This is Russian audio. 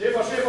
Все пошли!